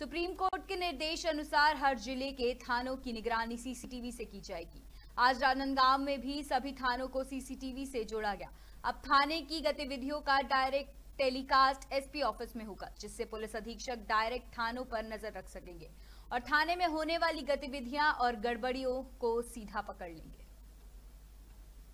Supreme court के निर्देश अनुसार हर ज़िले के थानों की निगरानी सीसीटीवी से की जाएगी। आज राजनांदगांव में भी सभी थानों को सीसीटीवी से जोड़ा गया। अब थाने की गतिविधियों का डायरेक्ट टेलीकास्ट एसपी ऑफ़िस में होगा, जिससे पुलिस अधीक्षक डायरेक्ट थानों पर नज़र रख सकेंगे और थाने में होने वाली गतिविधियाँ और गड़बड़ियों को सीधा पकड़ लेंगे।